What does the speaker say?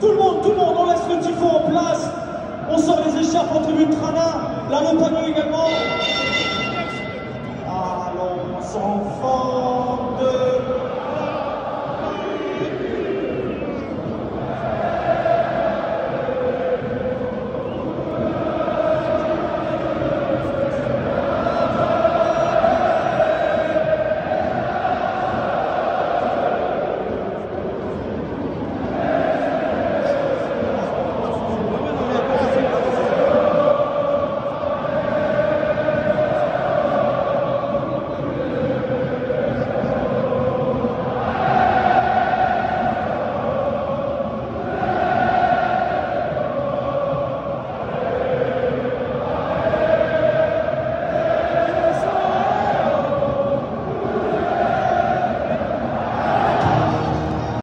Tout le monde, tout le monde, on laisse le tifo en place. On sort les écharpes en tribune Trana. La Montagno également. Ah, Allons enfants de